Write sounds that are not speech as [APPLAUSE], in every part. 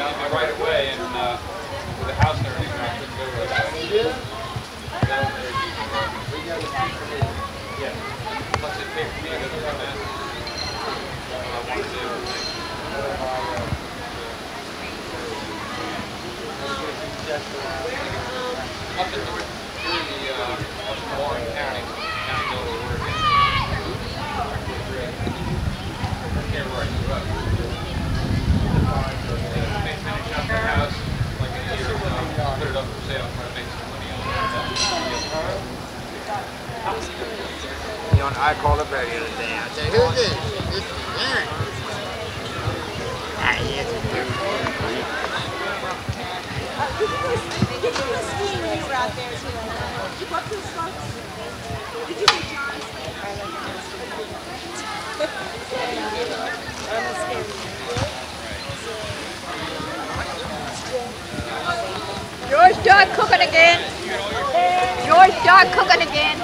down my right away and uh, with the house and everything, I couldn't go right away. Yeah. Yeah. Plus it paid for me to go to that. I wanted to. Up in North, through the, uh, up in Warren County, middle of Oregon. I can't remember where I grew up. Yeah, they finished up the house like a year ago, put it up for sale, trying to make some money on it. You know, I called up there the other day. I said, who's this? This is Aaron. Ah, yes, it's Did you go skiing when you were out there too? Did you go up to the slopes? Did you see Dog cooking again. George dog cooking again.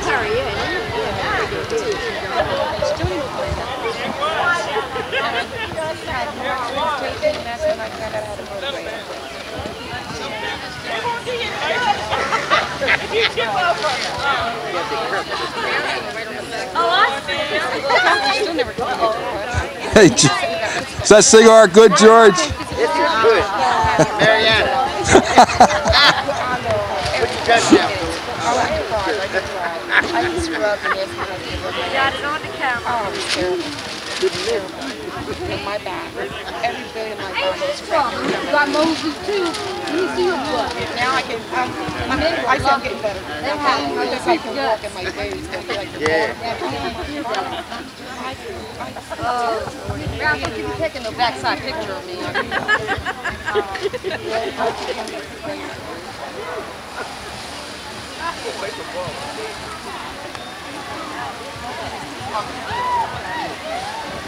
Sorry, yeah. Hey, Ge- is that cigar good, George? This is good. Marianne. Put your gun down. I used to rub and this kind. Got it [LAUGHS] on the camera. Oh, it was terrible. Terrible. In my back. Every bit of my body was cracked. You got Moses too. Let me see your blood. Now I can, I'm, I'm, I feel I'm getting better. I guess I can walk in my days. Like Yeah. I think you were taking the backside picture of me. [LAUGHS]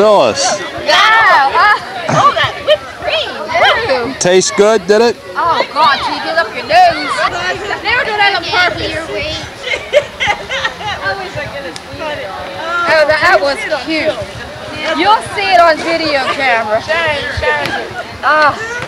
Phyllis. Yeah. Oh, that whipped cream. Tastes good, did it? Oh, God, she you up your nose. Never did that on purpose. Your way. [LAUGHS] Oh, that was cute. You'll see it on video camera. Oh.